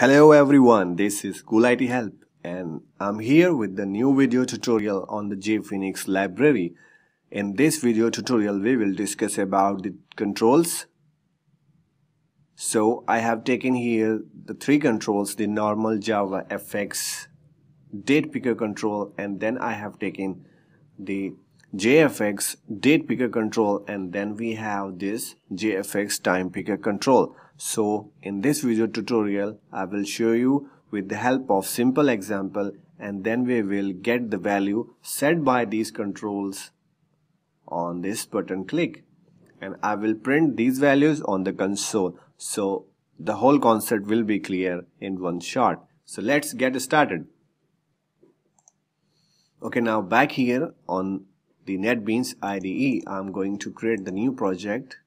Hello everyone, this is Cool IT Help and I'm here with the new video tutorial on the JFoenix library. In this video tutorial we will discuss about the controls. So I have taken here the three controls, the normal Java FX date picker control and then I have taken the JFX date picker control and then we have this JFX time picker control. So in this video tutorial, I will show you with the help of simple example and then we will get the value set by these controls on this button click and I will print these values on the console so the whole concept will be clear in one shot. So let's get started. Okay now back here on the NetBeans IDE I'm going to create the new project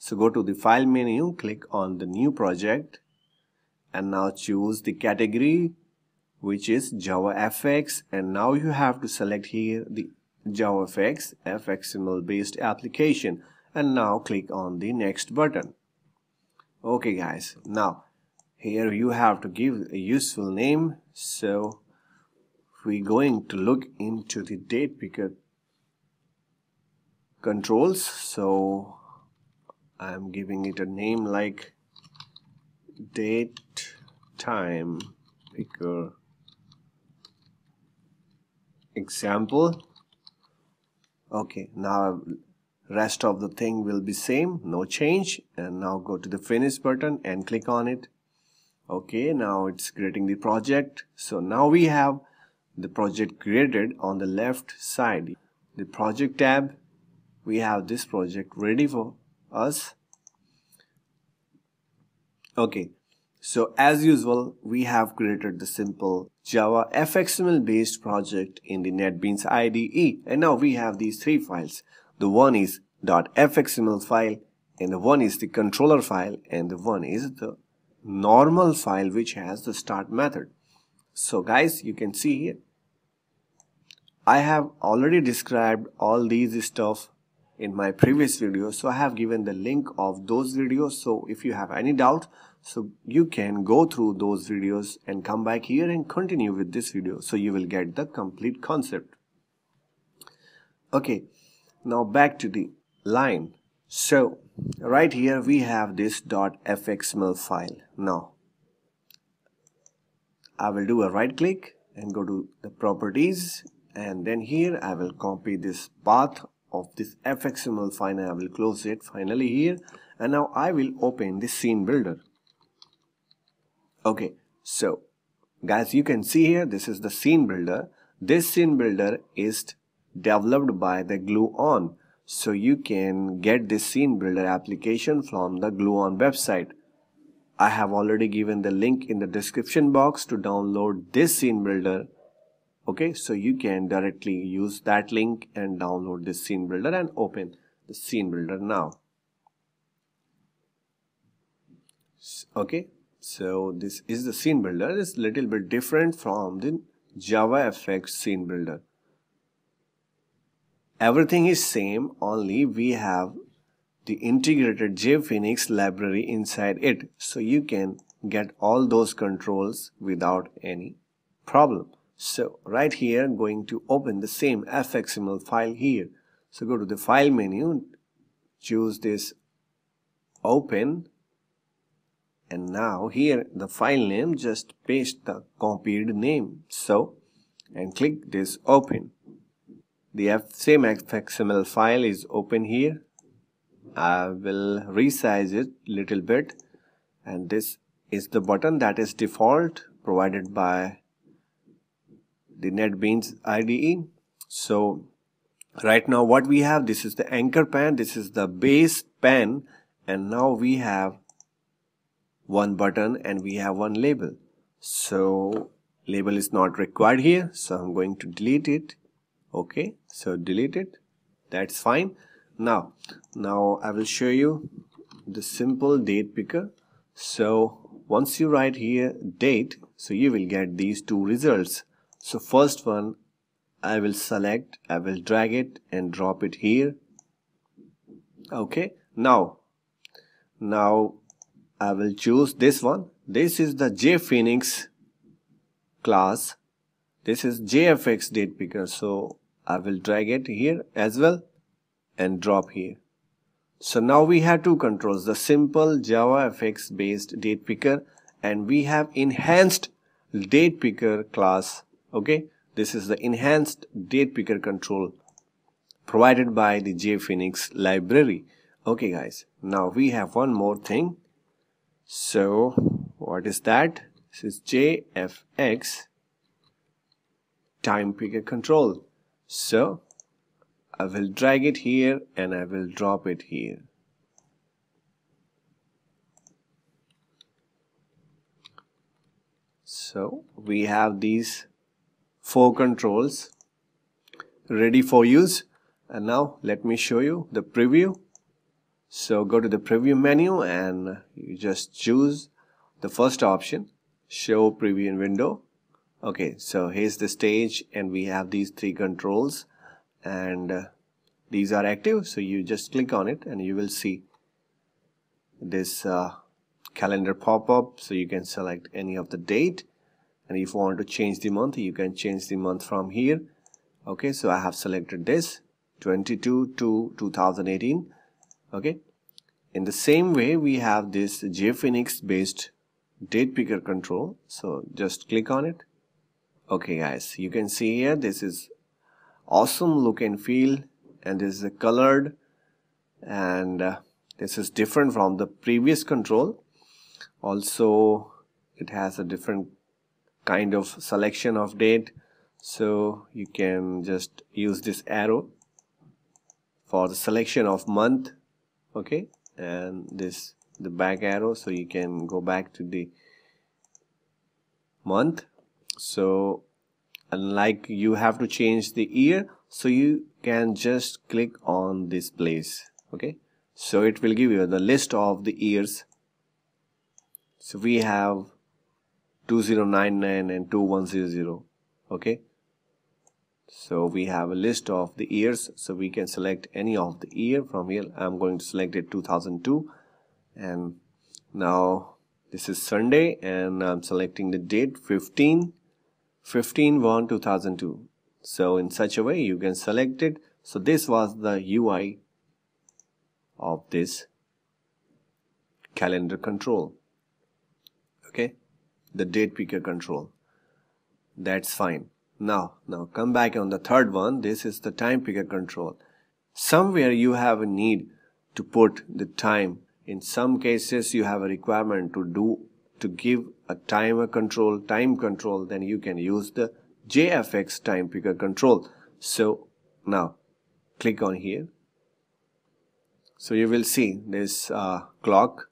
so go to the file menu, click on the new project and now choose the category which is JavaFX. And now you have to select here the JavaFX FXML based application. And now click on the next button. Okay guys, now here you have to give a useful name. So we're going to look into the date picker controls. So I'm giving it a name like date time picker example. Okay now rest of the thing will be same no change. And now go to the finish button and click on it. Okay now it's creating the project. So now we have the project created on the left side. The project tab we have this project ready for us. Okay so as usual we have created the simple java fxml based project in the netbeans ide and now we have these three files. The one is .fxml file and the one is the controller file and the one is the normal file which has the start method. So guys you can see here I have already described all these stuff in my previous video. So I have given the link of those videos. So if you have any doubt so you can go through those videos and come back here and continue with this video. So you will get the complete concept. Okay now back to the line. So right here we have this .fxml file. Now I will do a right click and go to the properties. And then here I will copy this path of this fxml file I will close it finally here. And now I will open the scene builder. Okay so guys you can see here this is the scene builder. This scene builder is developed by the gluon so you can get this scene builder application from the gluon website. I have already given the link in the description box to download this scene builder okay so you can directly use that link and download this scene builder and open the scene builder now. Okay so this is the scene builder. It's a little bit different from the JavaFX scene builder. Everything is same only we have the integrated JFoenix library inside it. So you can get all those controls without any problem so right here I'm going to open the same fxml file here. So go to the file menu, choose this open and now here the file name just paste the copied name. So and click this open. The F same fxml file is open here. I will resize it little bit and this is the button that is default provided by the NetBeans IDE. So right now what we have, this is the anchor pan, this is the base pan and now we have one button and we have one label. So label is not required here. So I'm going to delete it. Okay, so delete it. That's fine. Now, now I will show you the simple date picker. So once you write here date, so you will get these two results so first one I will select I will drag it and drop it here. Okay now now I will choose this one. This is the JFoenix class. This is jfx date picker. So I will drag it here as well and drop here. So now we have two controls the simple javafx based date picker and we have enhanced date picker class okay? This is the enhanced date picker control provided by the JFoenix library. Okay guys. Now we have one more thing. So what is that? This is jfx time picker control. So I will drag it here and I will drop it here. So we have these four controls ready for use. And now let me show you the preview. So go to the preview menu and you just choose the first option show preview in window. Okay so here's the stage and we have these three controls. And uh, these are active so you just click on it and you will see this uh, calendar pop-up. So you can select any of the date and if you want to change the month you can change the month from here. Okay so I have selected this 22 to 2018 okay in the same way we have this JFoenix based date picker control. So just click on it. Okay guys you can see here this is awesome look and feel and this is a colored and uh, this is different from the previous control. Also it has a different kind of selection of date. So you can just use this arrow for the selection of month okay? And this the back arrow so you can go back to the month. So unlike you have to change the year so you can just click on this place okay? So it will give you the list of the years. So we have 2099 and 2100 okay? So we have a list of the years so we can select any of the year. From here i'm going to select it 2002 and now this is sunday and i'm selecting the date 15 15 1 2002 so in such a way you can select it. So this was the UI of this calendar control okay the date picker control. That's fine. Now now come back on the third one. This is the time picker control. Somewhere you have a need to put the time. In some cases you have a requirement to do to give a timer control, time control, then you can use the JFX time picker control. So now click on here. So you will see this uh, clock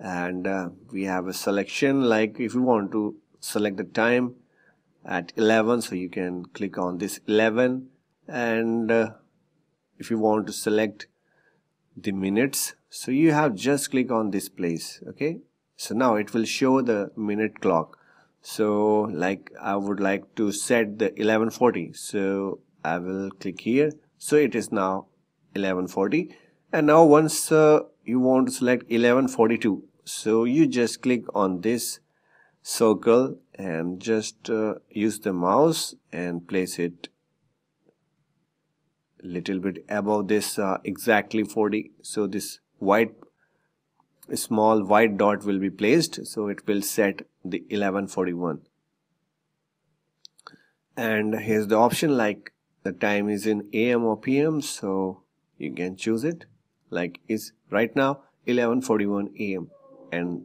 and uh, we have a selection like if you want to select the time at 11 so you can click on this 11 and uh, if you want to select the minutes so you have just click on this place okay? So now it will show the minute clock. So like I would like to set the 1140 so I will click here. So it is now 1140 and now once uh, you want to select 1142 so you just click on this circle and just uh, use the mouse and place it little bit above this uh, exactly 40 so this white small white dot will be placed. So it will set the 1141 and here's the option like the time is in am or pm so you can choose it. Like is right now 1141 am and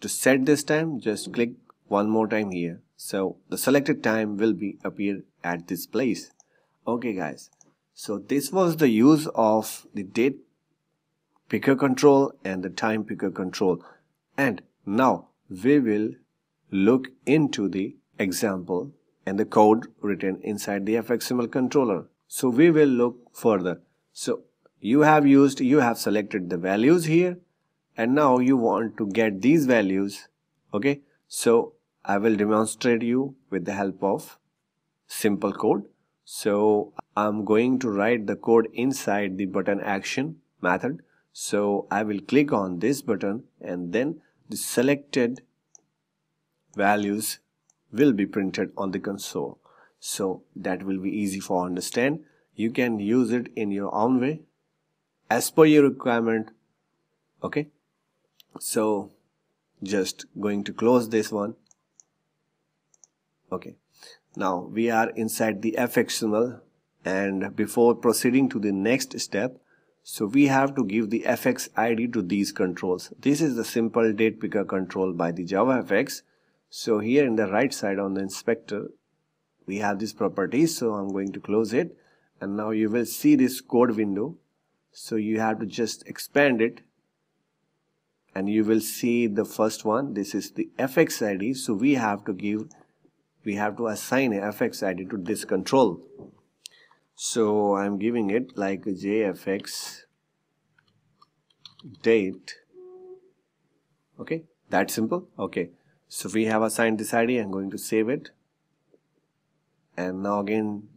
to set this time just click one more time here so the selected time will be appear at this place okay guys so this was the use of the date picker control and the time picker control. And now we will look into the example and the code written inside the FXML controller. So we will look further. So you have used, you have selected the values here and now you want to get these values. Okay. So I will demonstrate you with the help of simple code. So I'm going to write the code inside the button action method so I will click on this button and then the selected values will be printed on the console so that will be easy for understand you can use it in your own way as per your requirement okay so just going to close this one. Okay. Now we are inside the fxml and before proceeding to the next step so we have to give the fx id to these controls. This is the simple date picker control by the javafx so here in the right side on the inspector we have this properties so i'm going to close it. And now you will see this code window. So you have to just expand it and you will see the first one. This is the fx id so we have to give we have to assign a fx id to this control. So I'm giving it like JFX date. Okay that simple. Okay. So we have assigned this ID I'm going to save it. And now again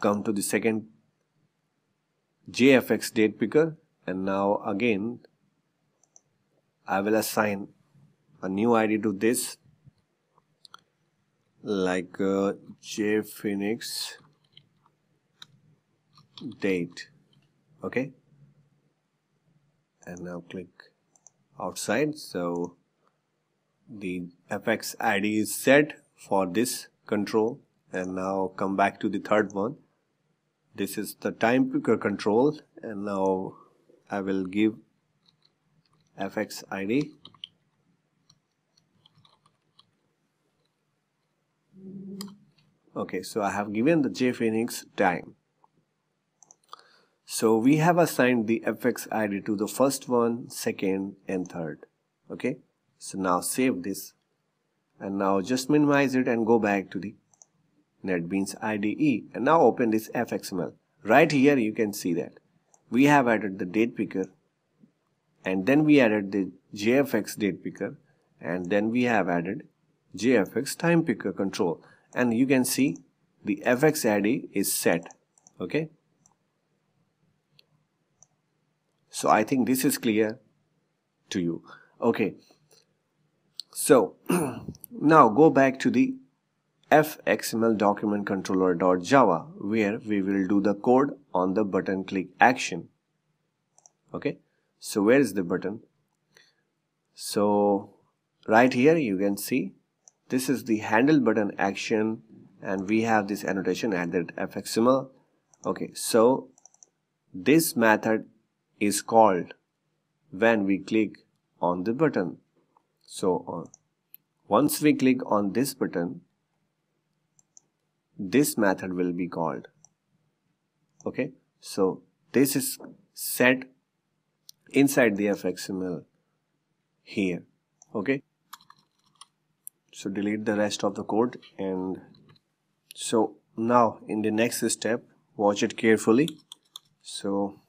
come to the second JFX date picker. And now again I will assign a new ID to this like uh, JFoenix date okay? And now click outside. So the fx id is set for this control. And now come back to the third one. This is the time picker control. And now I will give fx id okay so I have given the JFoenix time so we have assigned the fx id to the first one, second and third. Okay. So now save this and now just minimize it and go back to the NetBeans IDE and now open this fxml. Right here you can see that we have added the date picker and then we added the JFX date picker. And then we have added JFX time picker control. And you can see the FX ID is set. Okay? So I think this is clear to you. Okay. So now go back to the fxml document controller.java where we will do the code on the button click action. Okay so where is the button so right here you can see this is the handle button action and we have this annotation added fxml okay so this method is called when we click on the button. So uh, once we click on this button, this method will be called. Okay, so this is set inside the fxml here. Okay, so delete the rest of the code and so now in the next step watch it carefully. So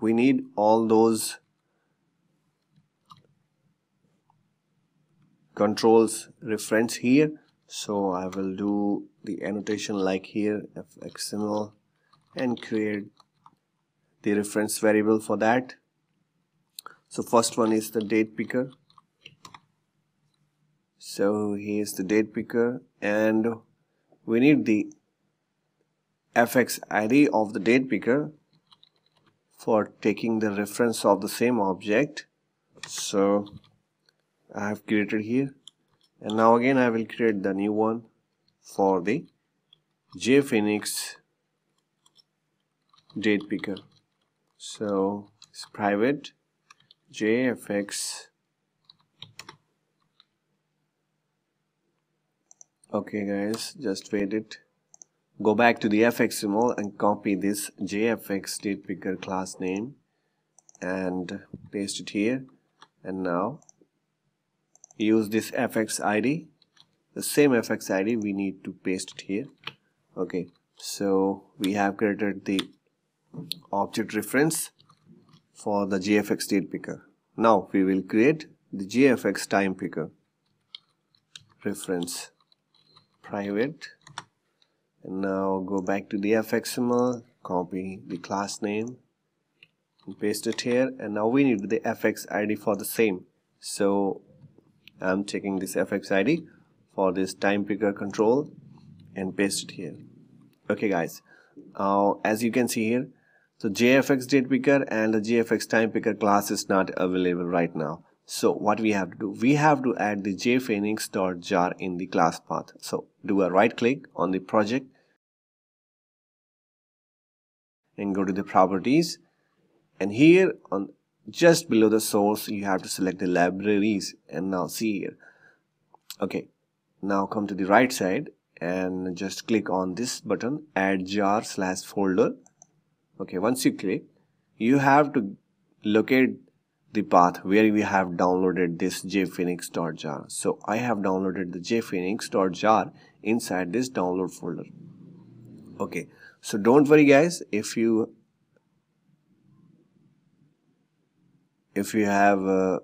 we need all those controls reference here. So I will do the annotation like here fxml and create the reference variable for that so first one is the date picker. So here's the date picker and we need the fx id of the date picker for taking the reference of the same object. So I have created here. And now again I will create the new one for the JFoenix date picker. So it's private JFX okay guys just wait it. Go back to the fxml and copy this jfx picker class name and paste it here. And now use this fx id the same fx id we need to paste it here. Okay so we have created the object reference for the JFX date picker. Now we will create the JFX time picker. Reference private. And now go back to the fxml copy the class name paste it here. And now we need the fx id for the same. So I'm taking this fx id for this time picker control and paste it here. Okay guys. Uh, as you can see here so jfx date picker and the jfx time picker class is not available right now. So what we have to do we have to add the JFoenix.jar in the class path. So do a right click on the project and go to the properties. And here on just below the source you have to select the libraries. And now see here. Okay. Now come to the right side and just click on this button add jar slash folder okay once you click you have to locate the path where we have downloaded this JFoenix.jar so I have downloaded the JFoenix.jar inside this download folder. Okay so don't worry guys if you if you have uh,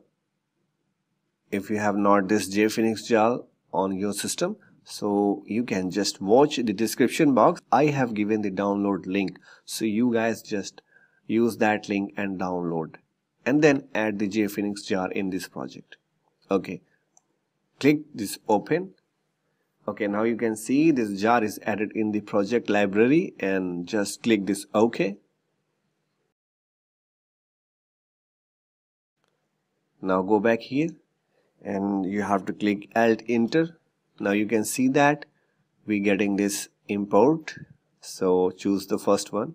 if you have not this JFoenix jar on your system so you can just watch the description box. I have given the download link. So you guys just use that link and download. And then add the JFoenix jar in this project. Okay. Click this open. Okay now you can see this jar is added in the project library and just click this ok. Now go back here and you have to click alt enter now you can see that we getting this import. So choose the first one.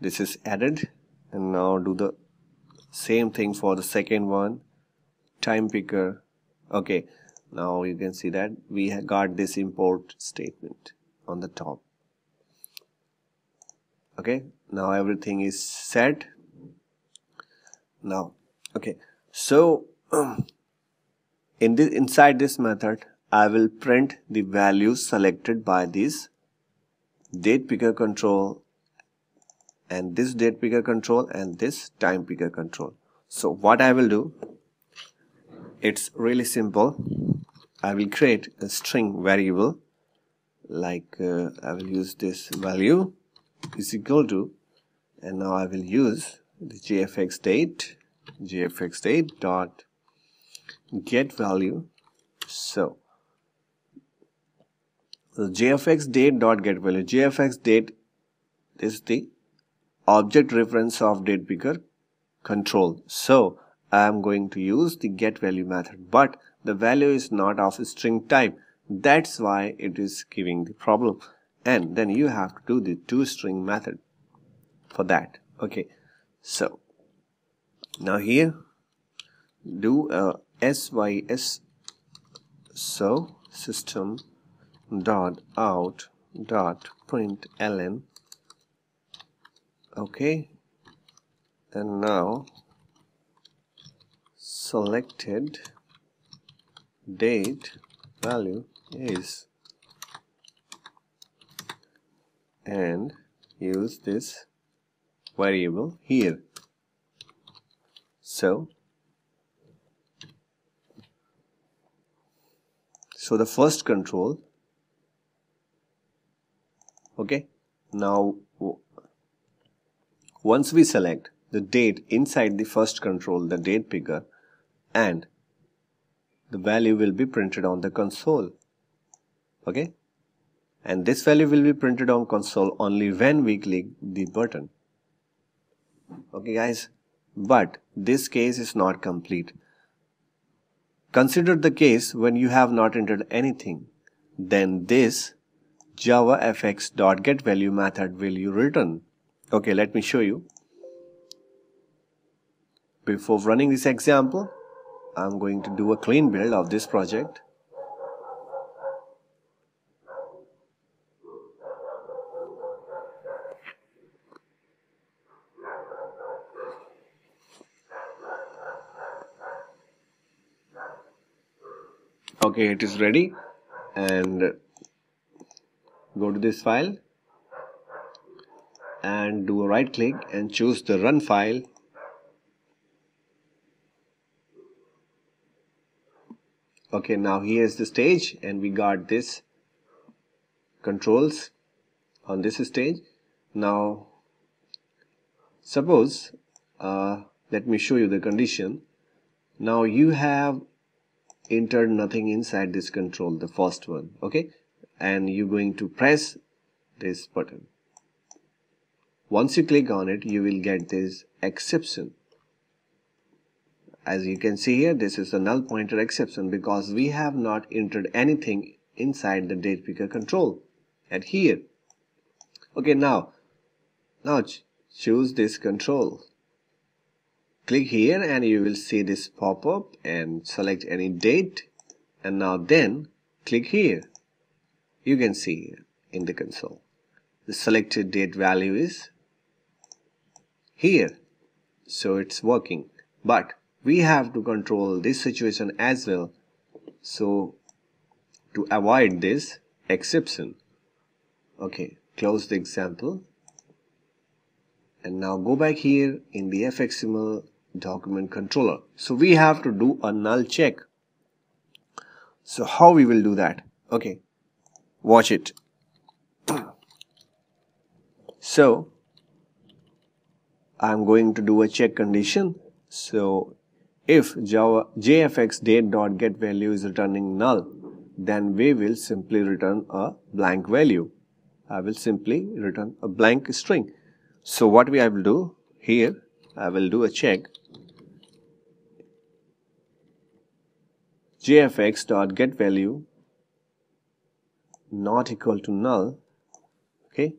This is added. And now do the same thing for the second one. Time picker. Okay. Now you can see that we have got this import statement on the top. Okay. Now everything is set. Now okay. So in this inside this method I will print the values selected by this date picker control and this date picker control and this time picker control. So what I will do it's really simple. I will create a string variable like uh, I will use this value is equal to and now I will use the jfx date date dot get value. So the jfx date dot get value jfx date is the object reference of date picker control. So I am going to use the get value method but the value is not of a string type. That's why it is giving the problem. And then you have to do the two string method for that. Okay. So now here do a sys so system dot out dot println okay. And now selected date value is. And use this variable here. So so the first control okay? Now once we select the date inside the first control the date picker and the value will be printed on the console. Okay? And this value will be printed on console only when we click the button. Okay guys? But this case is not complete. Consider the case when you have not entered anything. Then this javafx.getValue method will you return. Okay, let me show you. Before running this example, I'm going to do a clean build of this project. okay it is ready and go to this file and do a right click and choose the run file. Okay now here's the stage and we got this controls on this stage. Now suppose uh, let me show you the condition. Now you have entered nothing inside this control the first one okay and you're going to press this button. Once you click on it you will get this exception. As you can see here this is a null pointer exception because we have not entered anything inside the date picker control and here. Okay now now ch choose this control. Click here and you will see this pop-up and select any date. And now then click here you can see in the console. The selected date value is here so it's working. But we have to control this situation as well so to avoid this exception. Okay close the example. And now go back here in the fxml document controller. So we have to do a null check. So how we will do that? Okay watch it. So I'm going to do a check condition. So if java jfx dot get value is returning null then we will simply return a blank value. I will simply return a blank string. So what we I will do here I will do a check. Jfx dot get value not equal to null okay?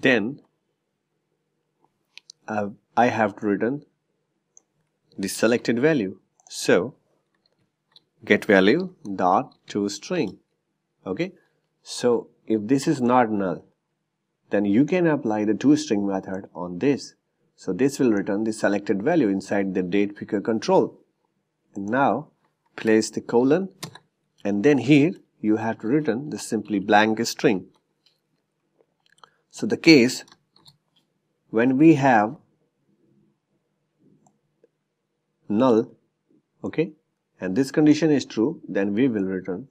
Then uh, I have to return the selected value. So get value dot to string okay? So if this is not null then you can apply the toString method on this. So this will return the selected value inside the date picker control and now place the colon and then here you have written the simply blank string. So the case when we have null okay and this condition is true then we will return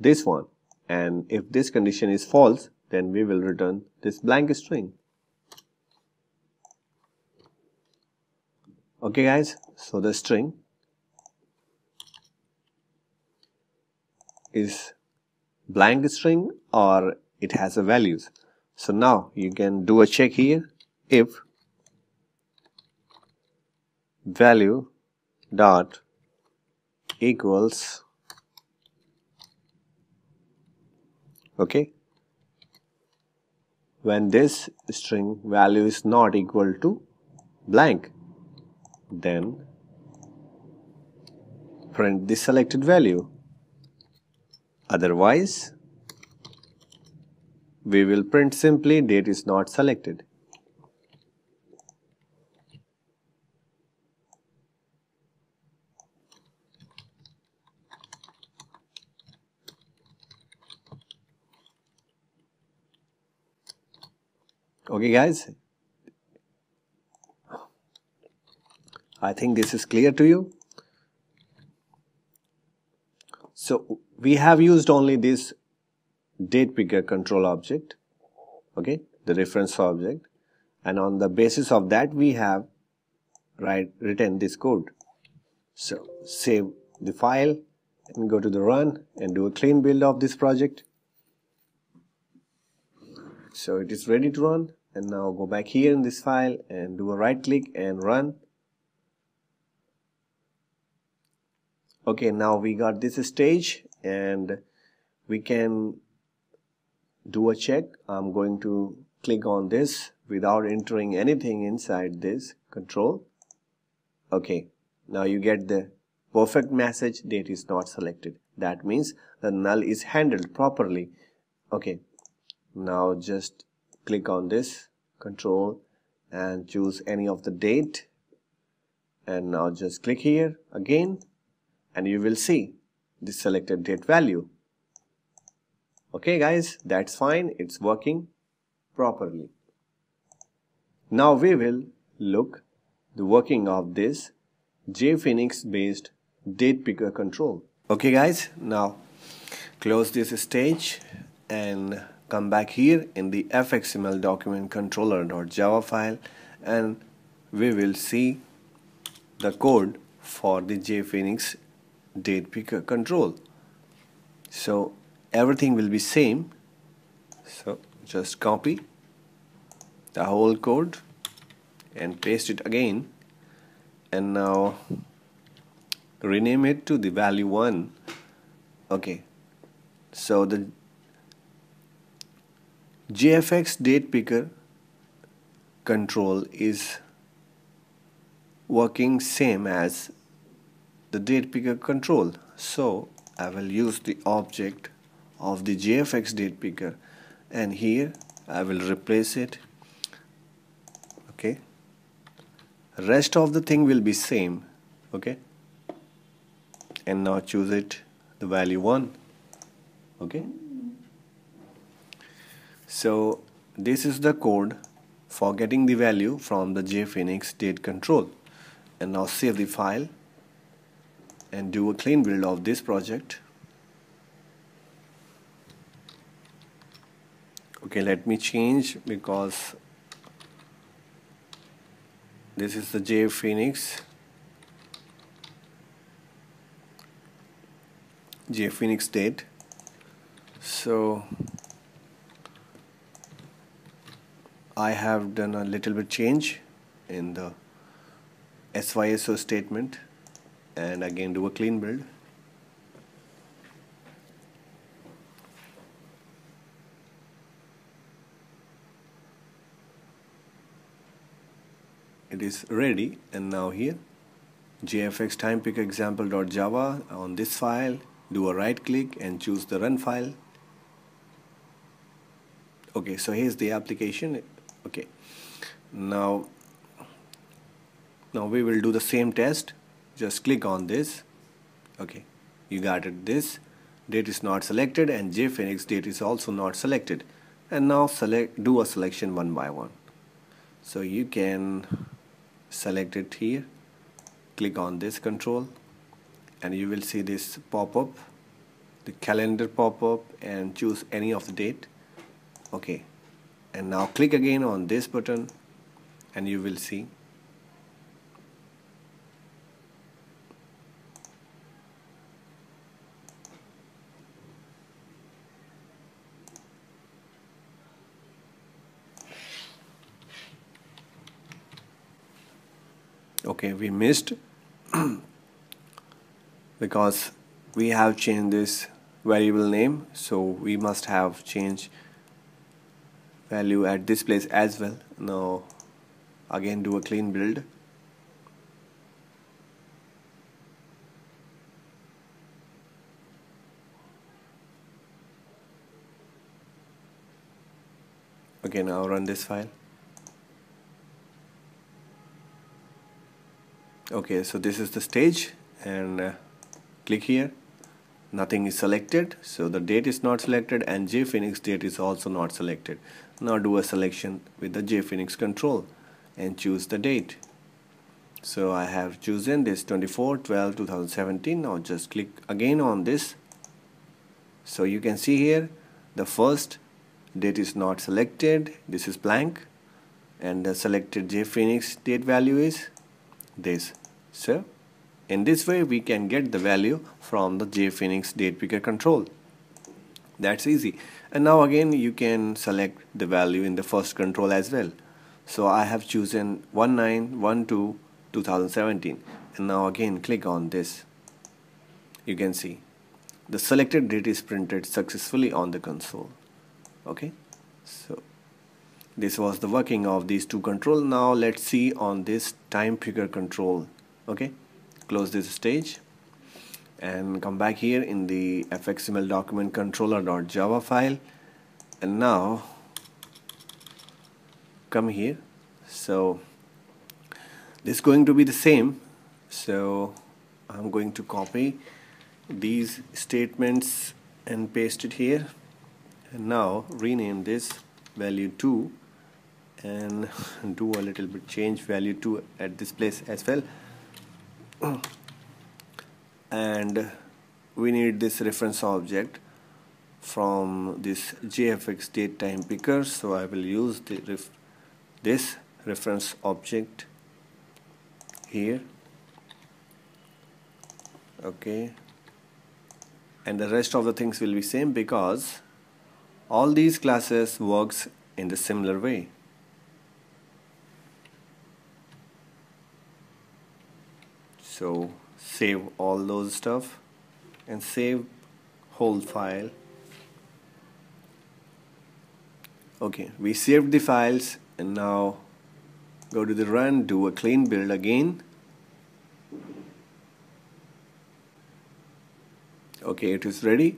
this one. And if this condition is false then we will return this blank string okay guys so the string is blank string or it has a values. So now you can do a check here. If value dot equals okay when this string value is not equal to blank then print the selected value Otherwise, we will print simply date is not selected. Okay guys, I think this is clear to you. So we have used only this date picker control object okay the reference object and on the basis of that we have write written this code. So save the file and go to the run and do a clean build of this project. So it is ready to run and now go back here in this file and do a right click and run okay now we got this stage and we can do a check. I'm going to click on this without entering anything inside this control. Okay now you get the perfect message. Date is not selected. That means the null is handled properly. Okay now just click on this control and choose any of the date. And now just click here again and you will see the selected date value. Okay guys that's fine. It's working properly. Now we will look the working of this JFoenix based date picker control. Okay guys now close this stage and come back here in the fxml document controller.java file and we will see the code for the JFoenix date picker control so everything will be same. So just copy the whole code and paste it again. And now rename it to the value 1 okay. So the JFX date picker control is working same as the date picker control. So I will use the object of the JFX date picker and here I will replace it. Okay. Rest of the thing will be same. Okay. And now choose it the value 1 okay. So this is the code for getting the value from the JFoenix date control. And now save the file and do a clean build of this project. Okay let me change because this is the JFoenix JFoenix date. So I have done a little bit change in the SYSO statement and again do a clean build. It is ready. And now here jfx time picker example.java on this file. Do a right click and choose the run file. Okay so here's the application. Okay. Now now we will do the same test just click on this. Okay you got it. This date is not selected and JFoenix date is also not selected. And now select do a selection one by one. So you can select it here. Click on this control and you will see this pop-up the calendar pop-up and choose any of the date. Okay and now click again on this button and you will see okay we missed. Because we have changed this variable name so we must have changed value at this place as well. Now again do a clean build. Okay now run this file okay so this is the stage and uh, click here. Nothing is selected so the date is not selected and JFoenix date is also not selected. Now do a selection with the JFoenix control and choose the date. So I have chosen this 24 12 2017 now just click again on this. So you can see here the first date is not selected this is blank and the selected JFoenix date value is this so in this way we can get the value from the JFoenix date picker control. That's easy. And now again you can select the value in the first control as well. So I have chosen 1912 2017 and now again click on this. You can see the selected date is printed successfully on the console. Okay, so this was the working of these two control. Now let's see on this time picker control. Okay close this stage and come back here in the fxml document controller.java file. And now come here. So this is going to be the same. So I'm going to copy these statements and paste it here. And now rename this value 2 and do a little bit change value 2 at this place as well and we need this reference object from this JFX date time picker. So I will use ref this reference object here. Okay. And the rest of the things will be same because all these classes works in the similar way so save all those stuff and save whole file. Okay we saved the files and now go to the run do a clean build again. Okay it is ready.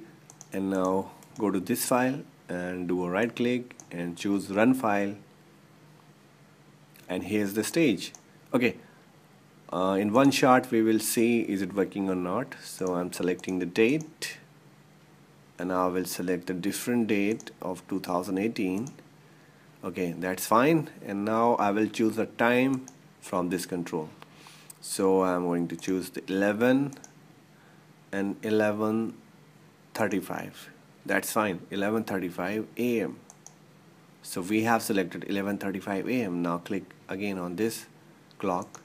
And now go to this file and do a right click and choose run file. And here's the stage. Okay uh, in one shot we will see is it working or not. So I'm selecting the date. And I will select a different date of 2018 okay that's fine. And now I will choose a time from this control. So I'm going to choose the 11 and 11:35 that's fine 11:35 a.m. so we have selected 11:35 a.m. now click again on this clock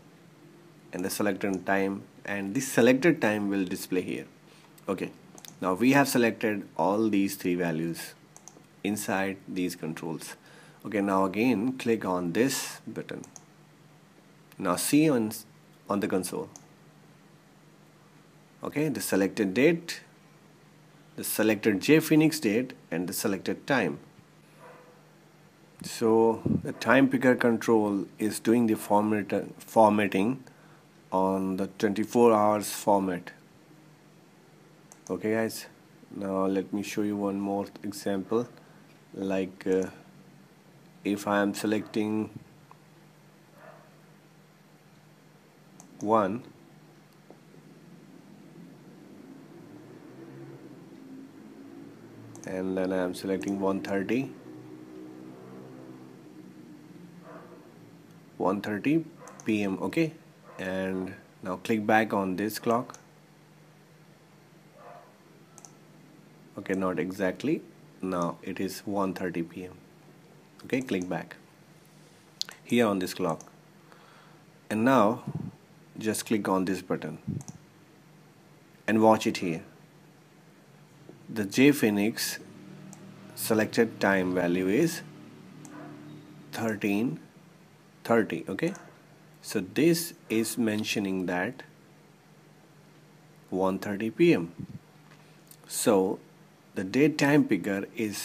and the selected time and this selected time will display here. Okay. Now we have selected all these three values inside these controls. Okay now again click on this button. Now see on on the console. Okay the selected date the selected JFoenix date and the selected time. So the time picker control is doing the format formatting on the 24 hours format. Okay guys? Now let me show you one more example. Like uh, if I am selecting one and then I am selecting 130 130 p.m. okay and now click back on this clock. Okay not exactly. Now it is 1:30 p.m. okay click back. Here on this clock. And now just click on this button. And watch it here. The JFoenix selected time value is 1330 okay so this is mentioning that 1:30 p.m. so the date time picker is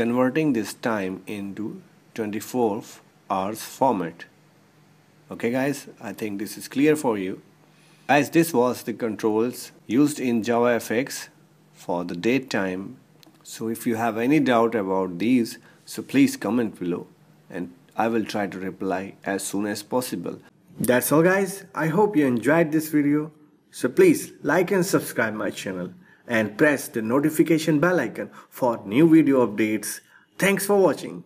converting this time into 24 hours format. Okay guys I think this is clear for you. As this was the controls used in JavaFX for the date time so if you have any doubt about these so please comment below and I will try to reply as soon as possible. That's all guys. I hope you enjoyed this video. So please like and subscribe my channel and press the notification bell icon for new video updates. Thanks for watching